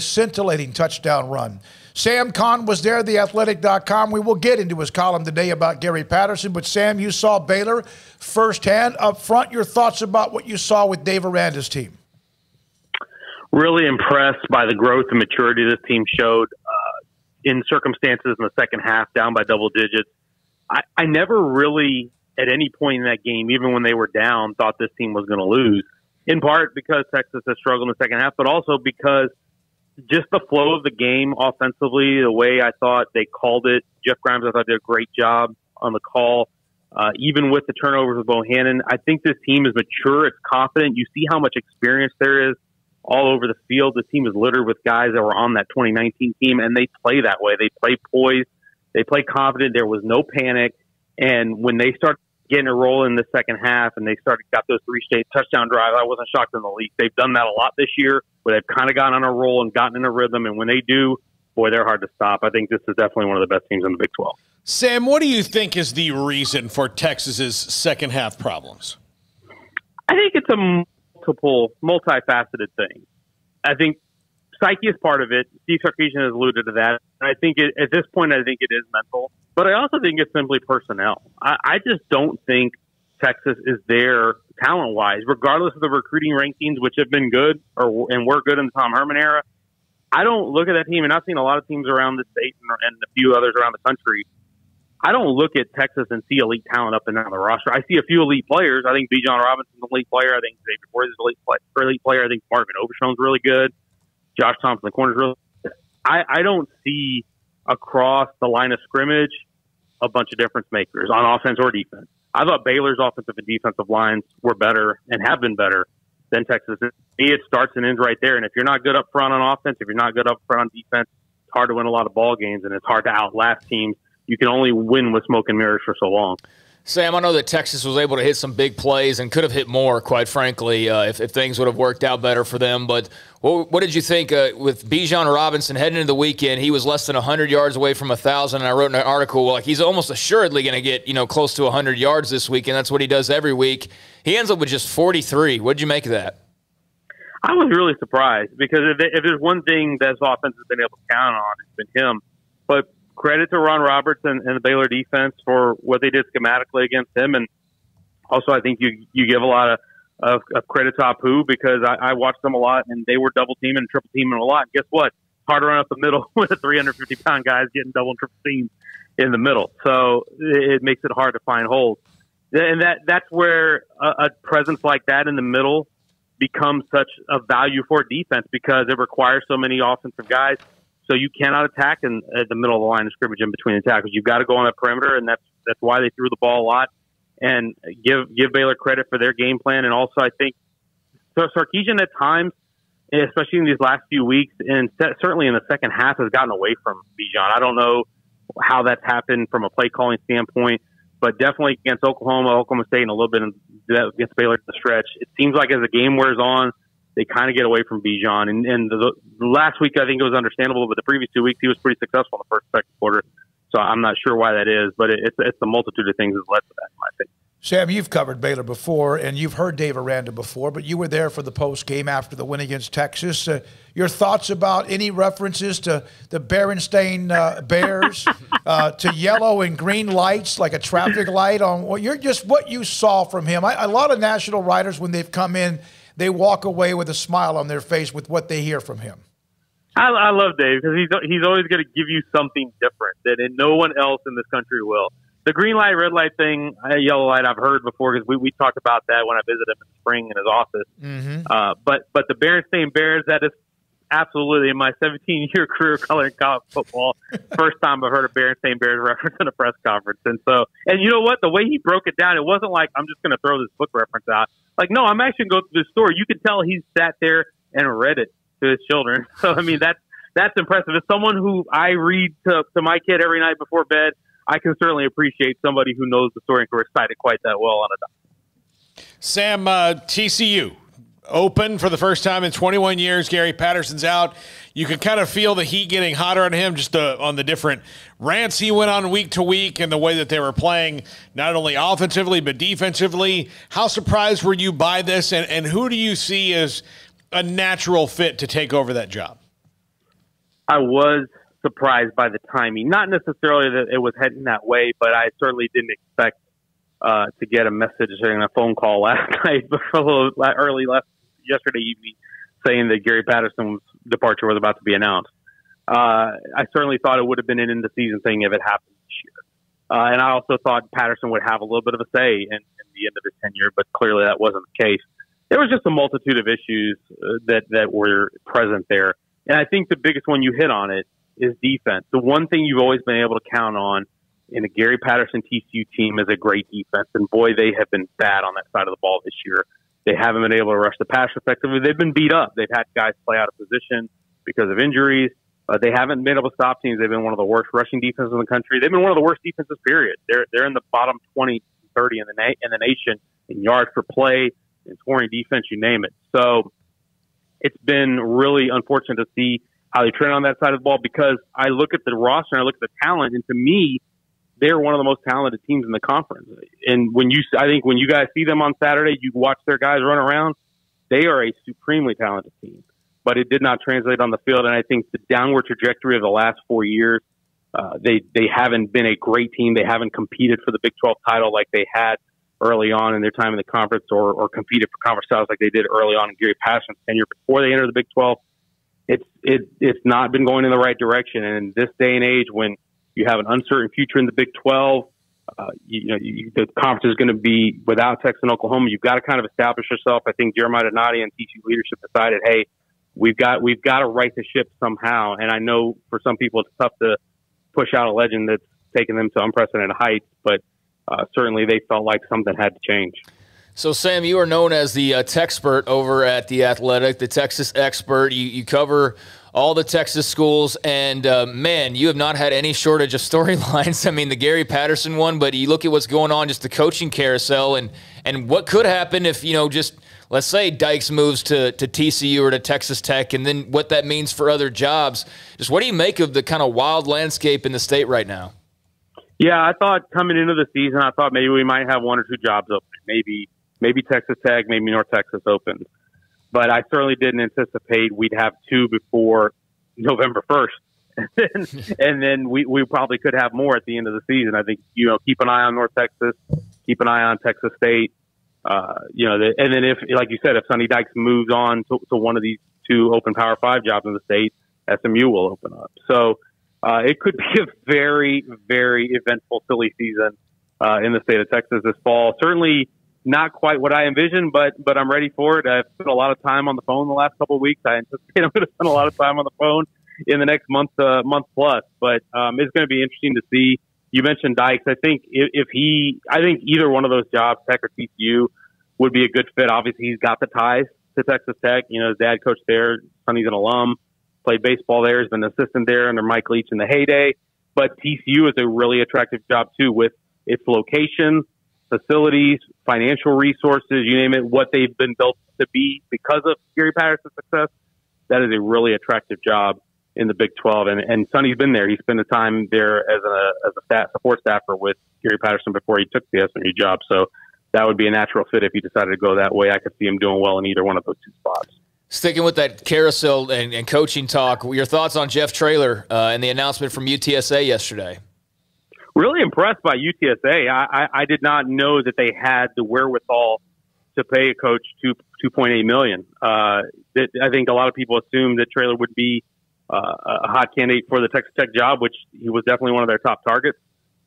scintillating touchdown run. Sam Khan was there, at theathletic.com. We will get into his column today about Gary Patterson, but Sam, you saw Baylor firsthand. Up front, your thoughts about what you saw with Dave Aranda's team? Really impressed by the growth and maturity this team showed uh, in circumstances in the second half, down by double digits. I, I never really, at any point in that game, even when they were down, thought this team was going to lose. In part because Texas has struggled in the second half, but also because – just the flow of the game offensively, the way I thought they called it. Jeff Grimes, I thought did a great job on the call. Uh, even with the turnovers of Bohanon, I think this team is mature. It's confident. You see how much experience there is all over the field. The team is littered with guys that were on that 2019 team, and they play that way. They play poised. They play confident. There was no panic. And when they start getting a roll in the second half and they started got those three straight touchdown drives, I wasn't shocked in the least. They've done that a lot this year where they've kind of gotten on a roll and gotten in a rhythm. And when they do, boy, they're hard to stop. I think this is definitely one of the best teams in the Big 12. Sam, what do you think is the reason for Texas's second half problems? I think it's a multiple, multifaceted thing. I think psyche is part of it. Steve Sarkisian has alluded to that. And I think it, at this point, I think it is mental, but I also think it's simply personnel. I, I just don't think Texas is there talent wise, regardless of the recruiting rankings, which have been good or and were good in the Tom Herman era. I don't look at that team, and I've seen a lot of teams around the state and, and a few others around the country. I don't look at Texas and see elite talent up and down the roster. I see a few elite players. I think Bijan Robinson's an elite player. I think David Worthy's an elite, play, elite player. I think Marvin Overshown's really good. Josh Thompson, the corner's really good. I, I don't see across the line of scrimmage a bunch of difference makers on offense or defense. I thought Baylor's offensive and defensive lines were better and have been better than Texas. Me, it starts and ends right there. And if you're not good up front on offense, if you're not good up front on defense, it's hard to win a lot of ball games and it's hard to outlast teams. You can only win with smoke and mirrors for so long. Sam, I know that Texas was able to hit some big plays and could have hit more, quite frankly, uh, if, if, things would have worked out better for them. But what, what did you think uh, with Bijan Robinson heading into the weekend? He was less than 100 yards away from 1,000. And I wrote an article, like, he's almost assuredly going to get, you know, close to 100 yards this week, and that's what he does every week. He ends up with just 43. What did you make of that? I was really surprised because if, if there's one thing this offense has been able to count on, it's been him. But credit to Ron Roberts and, and the Baylor defense for what they did schematically against him. And also, I think you you give a lot of, of, of credit to Apu because I, I watched them a lot and they were double teaming and triple teaming a lot. And guess what? Hard to run up the middle with a 350 pound guys getting double and triple teamed in the middle. So it, it makes it hard to find holes. And that that's where a, a presence like that in the middle becomes such a value for defense because it requires so many offensive guys so you cannot attack in at the middle of the line of scrimmage in between the tackles. You've got to go on the perimeter, and that's that's why they threw the ball a lot. And give give Baylor credit for their game plan, and also I think so Sarkisian at times, especially in these last few weeks, and certainly in the second half, has gotten away from Bijan. I don't know how that's happened from a play calling standpoint, but definitely against Oklahoma, Oklahoma State, and a little bit against Baylor in the stretch. It seems like as the game wears on, they kind of get away from Bijan. And, and the, the, last week, I think it was understandable, but the previous two weeks, he was pretty successful in the first second quarter. So I'm not sure why that is, but it, it's it's a multitude of things that led to that, in my opinion. Sam, you've covered Baylor before, and you've heard Dave Aranda before, but you were there for the post game after the win against Texas. Uh, your thoughts about any references to the Berenstain uh, Bears, uh, to yellow and green lights like a traffic light on? Well, you're just what you saw from him. I, a lot of national writers, when they've come in they walk away with a smile on their face with what they hear from him. I, I love Dave because he's he's always going to give you something different that no one else in this country will. The green light, red light thing, uh, yellow light, I've heard before because we, we talked about that when I visited him in the spring in his office. Mm-hmm. Uh, but but the Berenstain Bears, that is absolutely in my 17 year career coloring college football, first time I've heard a Berenstain Bears reference in a press conference. And so, and you know what? The way he broke it down, it wasn't like I'm just going to throw this book reference out. Like, no, I'm actually going to go to the store. You can tell he sat there and read it to his children. So, I mean, that's that's impressive. As someone who I read to, to my kid every night before bed, I can certainly appreciate somebody who knows the story and can recite it quite that well on a dime. Sam, uh, TCU open for the first time in 21 years. Gary Patterson's out. You can kind of feel the heat getting hotter on him just uh, on the different rants he went on week to week and the way that they were playing, not only offensively, but defensively. How surprised were you by this? And, and who do you see as a natural fit to take over that job? I was surprised by the timing. Not necessarily that it was heading that way, but I certainly didn't expect uh, to get a message and a phone call last night before early last yesterday evening saying that Gary Patterson's departure was about to be announced. Uh, I certainly thought it would have been an end of season thing if it happened this year. Uh, and I also thought Patterson would have a little bit of a say in, in the end of his tenure, but clearly that wasn't the case. There was just a multitude of issues uh, that, that were present there. And I think the biggest one you hit on it is defense. The one thing you've always been able to count on in a Gary Patterson TCU team is a great defense. And boy, they have been bad on that side of the ball this year. They haven't been able to rush the pass effectively. They've been beat up. They've had guys play out of position because of injuries. Uh, they haven't been able to stop teams. They've been one of the worst rushing defenses in the country. They've been one of the worst defenses. Period. They're they're in the bottom 20, 30 in the na- in the nation in yards per play, in scoring defense, you name it. So it's been really unfortunate to see how they trend on that side of the ball because I look at the roster and I look at the talent, and to me, they're one of the most talented teams in the conference. And when you, I think when you guys see them on Saturday, you watch their guys run around. They are a supremely talented team, but it did not translate on the field. And I think the downward trajectory of the last four years, uh, they they haven't been a great team. They haven't competed for the Big 12 title like they had early on in their time in the conference, or, or competed for conference titles like they did early on in Gary Patterson's tenure before they entered the Big 12 it's it it's not been going in the right direction. And in this day and age, when you have an uncertain future in the Big 12, uh, you, you know you, the conference is going to be without Texas and Oklahoma. You've got to kind of establish yourself. I think Jeremiah Donati and TCU leadership decided, hey, we've got we've got to right the ship somehow. And I know for some people it's tough to push out a legend that's taken them to unprecedented heights, but uh, certainly they felt like something had to change. So, Sam, you are known as the uh, Texpert over at the Athletic, the Texas expert. You, you cover all the Texas schools, and uh, man, you have not had any shortage of storylines. I mean, the Gary Patterson one, but you look at what's going on, just the coaching carousel, and and what could happen if you know just let's say Dykes moves to to TCU or to Texas Tech, and then what that means for other jobs. Just what do you make of the kind of wild landscape in the state right now? Yeah, I thought coming into the season, I thought maybe we might have one or two jobs open, maybe maybe Texas Tech, maybe North Texas opens. But I certainly didn't anticipate we'd have two before November 1st. and then, we, we probably could have more at the end of the season. I think, you know, keep an eye on North Texas, keep an eye on Texas State. Uh, you know, the, and then if, like you said, if Sonny Dykes moves on to, to one of these two open Power Five jobs in the state, SMU will open up. So uh, it could be a very, very eventful, silly season uh, in the state of Texas this fall. Certainly, not quite what I envisioned, but but I'm ready for it. I've spent a lot of time on the phone the last couple of weeks. I anticipate I'm going to spend a lot of time on the phone in the next month uh, month plus. But um, it's going to be interesting to see. You mentioned Dykes. I think if, if he, I think either one of those jobs, Tech or TCU, would be a good fit. Obviously, he's got the ties to Texas Tech. You know, his dad coached there. Sonny's an alum. Played baseball there. Has been an assistant there under Mike Leach in the heyday. But TCU is a really attractive job too, with its location, facilities, financial resources, you name it, what they've been built to be because of Gary Patterson's success. That is a really attractive job in the Big 12. And, and Sonny's been there. He spent the time there as a, as a staff, support staffer with Gary Patterson before he took the SMU job. So that would be a natural fit if he decided to go that way. I could see him doing well in either one of those two spots. Sticking with that carousel and, and coaching talk, your thoughts on Jeff Traylor uh, and the announcement from UTSA yesterday? Really impressed by UTSA. I, I, I did not know that they had the wherewithal to pay a coach two two point eight million. Uh, that, I think a lot of people assumed that Traylor would be uh, a hot candidate for the Texas Tech job, which he was definitely one of their top targets.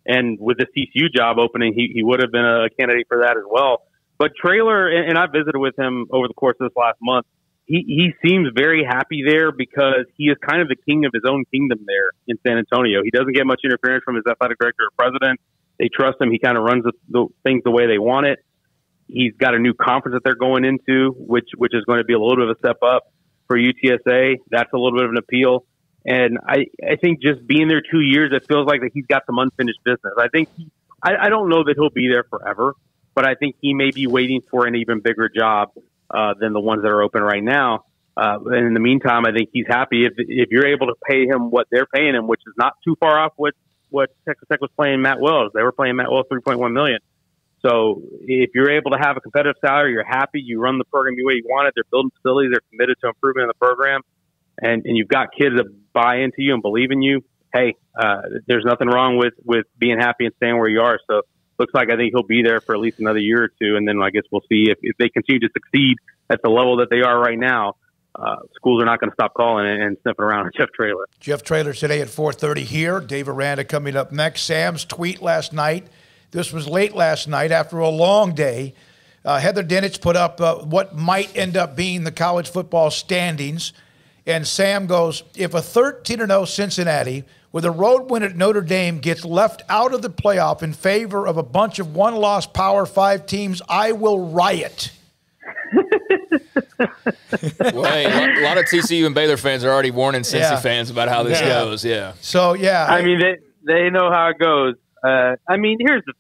And with the TCU job opening, he, he would have been a candidate for that as well. But Traylor, and, and I visited with him over the course of this last month he, he seems very happy there because he is kind of the king of his own kingdom there in San Antonio. He doesn't get much interference from his athletic director or president. They trust him. He kind of runs the, the things the way they want it. He's got a new conference that they're going into, which which is going to be a little bit of a step up for UTSA. That's a little bit of an appeal. And I, I think just being there two years, it feels like that he's got some unfinished business. I think he, I, I don't know that he'll be there forever, but I think he may be waiting for an even bigger job uh, than the ones that are open right now. Uh, and in the meantime, I think he's happy if if you're able to pay him what they're paying him, which is not too far off what what Texas Tech was playing Matt Wells. They were paying Matt Wells 3.1 million. So if you're able to have a competitive salary, you're happy, you run the program the way you want it. They're building facilities, they're committed to improvement in the program, and and you've got kids that buy into you and believe in you, hey, uh, there's nothing wrong with with being happy and staying where you are. So looks like I think he'll be there for at least another year or two, and then I guess we'll see if, if they continue to succeed at the level that they are right now. Uh, schools are not going to stop calling and, and sniffing around Jeff Traylor. Jeff Traylor today at 4:30 here. Dave Aranda coming up next. Sam's tweet last night. This was late last night after a long day. Uh, Heather Dinich put up uh, what might end up being the college football standings, and Sam goes, "If a 13 0 Cincinnati with a road win at Notre Dame gets left out of the playoff in favor of a bunch of one-loss Power Five teams, I will riot." well, hey, a lot of TCU and Baylor fans are already warning Cincy Yeah. fans about how this Yeah. goes. Yeah. So yeah, I mean, they they know how it goes. Uh, I mean, here's the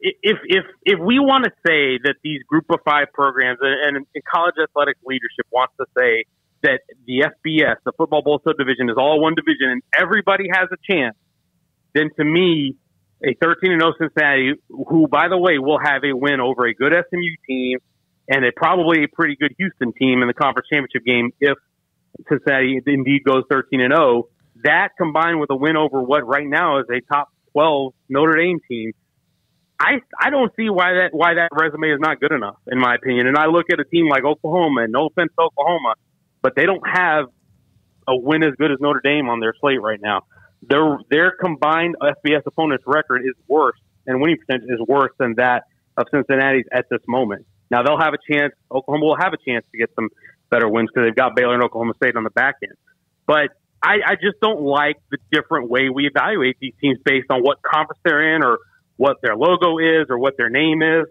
thing: if if if we want to say that these Group of Five programs and, and college athletic leadership wants to say that the FBS, the Football Bowl subdivision, is all one division and everybody has a chance, then to me, a 13 and 0 Cincinnati, who by the way will have a win over a good SMU team and a probably a pretty good Houston team in the conference championship game if Cincinnati indeed goes 13 and 0. That combined with a win over what right now is a top 12 Notre Dame team, I I don't see why that why that resume is not good enough in my opinion. And I look at a team like Oklahoma, and no offense to Oklahoma, but they don't have a win as good as Notre Dame on their slate right now. Their their combined FBS opponent's record is worse, and winning percentage is worse than that of Cincinnati's at this moment. Now they'll have a chance. Oklahoma will have a chance to get some better wins because they've got Baylor and Oklahoma State on the back end. But I, I just don't like the different way we evaluate these teams based on what conference they're in or what their logo is or what their name is.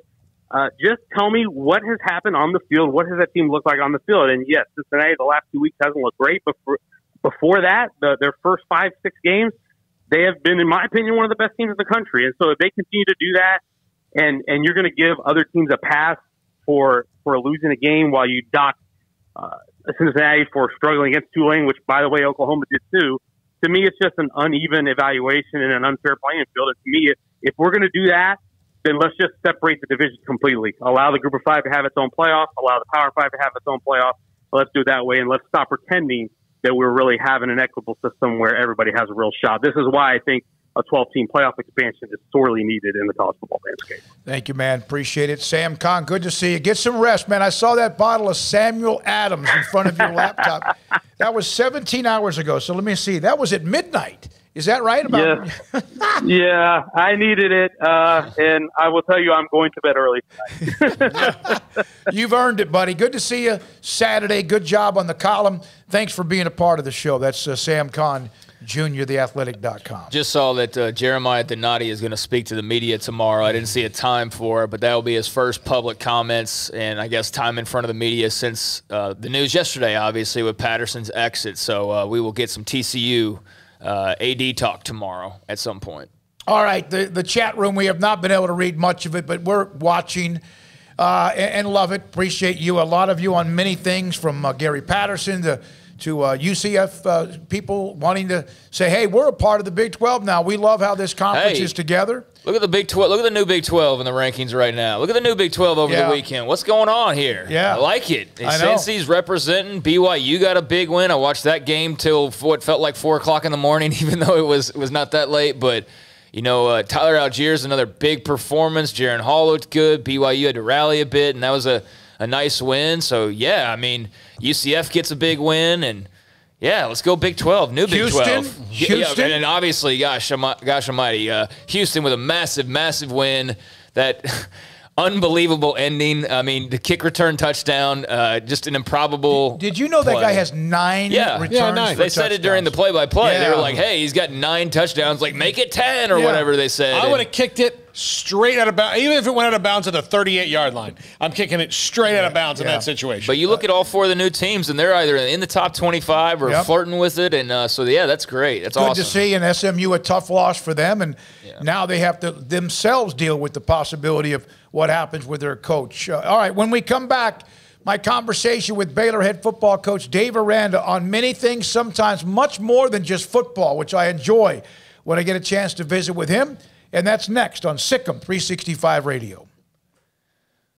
Uh, just tell me what has happened on the field. What has that team looked like on the field? And yes, Cincinnati the last two weeks hasn't looked great, but for, before that, the, their first five, six games, they have been, in my opinion, one of the best teams in the country. And so if they continue to do that, and and you're going to give other teams a pass for for losing a game while you dock uh, Cincinnati for struggling against Tulane, which by the way Oklahoma did too. To me, it's just an uneven evaluation and an unfair playing field. And to me, if, if we're going to do that, then let's just separate the divisions completely. Allow the Group of Five to have its own playoff. Allow the Power Five to have its own playoff. Let's do it that way, and let's stop pretending that we're really having an equitable system where everybody has a real shot. This is why I think a 12 team playoff expansion is sorely needed in the college football landscape. Thank you, man. Appreciate it. Sam Khan, good to see you. Get some rest, man. I saw that bottle of Samuel Adams in front of your laptop. That was 17 hours ago. So let me see. That was at midnight. Is that right? About Yes. yeah, I needed it, uh, and I will tell you, I'm going to bed early. You've earned it, buddy. Good to see you Saturday. Good job on the column. Thanks for being a part of the show. That's uh, Sam Khan Jr., theathletic.com. Just saw that uh, Jeremiah Donati is going to speak to the media tomorrow. I didn't see a time for it, but that will be his first public comments and I guess time in front of the media since uh, the news yesterday, obviously, with Patterson's exit. So uh, we will get some TCU uh, AD talk tomorrow at some point. All right, the, the chat room, we have not been able to read much of it, but we're watching uh, and, and love it. Appreciate you. A lot of you on many things from uh, Gary Patterson to, to uh, UCF uh, people wanting to say, hey, we're a part of the Big 12 now. We love how this conference Hey. is together. Look at the Big 12. Look at the new Big 12 in the rankings right now. Look at the new Big 12 over Yeah. the weekend. What's going on here? Yeah. I like it. And. Cincy's representing. BYU got a big win. I watched that game till what felt like four o'clock in the morning, even though it was it was not that late. But you know, uh, Tyler Allgeier another big performance. Jaren Hall looked good. BYU had to rally a bit, and that was a a nice win. So yeah, I mean, UCF gets a big win and. Yeah, let's go Big 12, new Big Houston? 12. Yeah, yeah, Houston? and obviously, gosh, almi- gosh almighty, uh, Houston with a massive, massive win. That unbelievable ending. I mean, the kick return touchdown, uh, just an improbable. Did you know that guy has nine Yeah. returns? Yeah, nine. for They said it during the play-by-play. They were like, "Hey, he's got nine touchdowns. Like, make it ten or Yeah. whatever they said." I would have kicked it straight out of bounds, even if it went out of bounds at the 38 yard line. I'm kicking it straight out of bounds in that situation. But you look at all four of the new teams, and they're either in the top twenty-five or Yep. flirting with it. And uh, so, yeah, that's great. That's Good awesome. to see, and SMU a tough loss for them, and now they have to themselves deal with the possibility of what happens with their coach. Uh, all right, when we come back, my conversation with Baylor head football coach Dave Aranda on many things, sometimes much more than just football, which I enjoy when I get a chance to visit with him, and that's next on SicEm 365 Radio.